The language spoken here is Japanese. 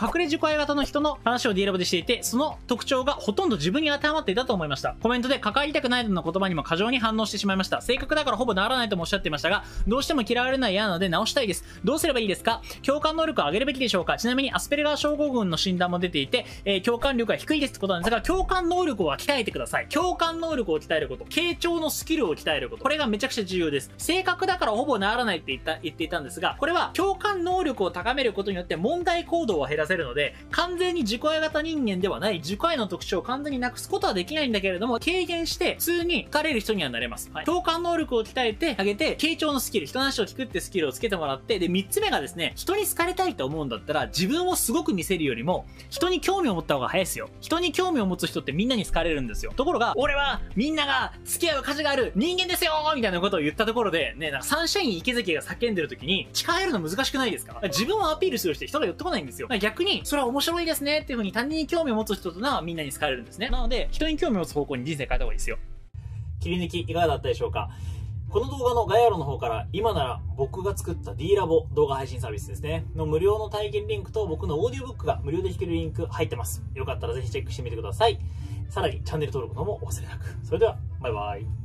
隠れ自己愛型の人の話を D ラボでしていて、その特徴がほとんど自分に当てはまっていたと思いました。コメントで関わりたくないの言葉にも過剰に反応してしまいました。性格だからほぼ治らないともおっしゃっていましたが、どうしても嫌われない嫌なので直したいです。どうすればいいですか？共感能力を上げるべきでしょうか？ちなみにアスペルガー症候群の診断も出ていて、えー、共感力が低いですってことなんですが、共感能力は鍛えてください。共感能力を鍛えること。傾聴のスキルを鍛えること。これがめちゃくちゃ重要です。性格だからほぼ治らないって言った、言っていたんですが、これは共感能力を高めることによって問題行動を減らすせるので、完全に自己愛型人間ではない、自己愛の特徴を完全になくすことはできないんだけれども、軽減して、普通に疲れる人にはなれます。はい。共感能力を鍛えてあげて、傾聴のスキル、人の話を聞くってスキルをつけてもらって、で、三つ目がですね、人に好かれたいと思うんだったら、自分をすごく見せるよりも、人に興味を持った方が早いですよ。人に興味を持つ人ってみんなに好かれるんですよ。ところが、俺は、みんなが付き合う価値がある人間ですよみたいなことを言ったところで、ね、なんかサンシャイン池崎が叫んでる時に、近寄るの難しくないですか？自分をアピールする人人が寄ってこないんですよ。逆に、それは面白いですねっていう風に他人に興味を持つ人となみんなに好かれるんですね。なので、人に興味を持つ方向に人生変えた方がいいですよ。切り抜きいかがだったでしょうかこの動画の概要欄の方から今なら僕が作った D ラボ動画配信サービスですね。の無料の体験リンクと僕のオーディオブックが無料で弾けるリンク入ってます。よかったらぜひチェックしてみてください。さらにチャンネル登録の方もお忘れなく。それでは、バイバイ。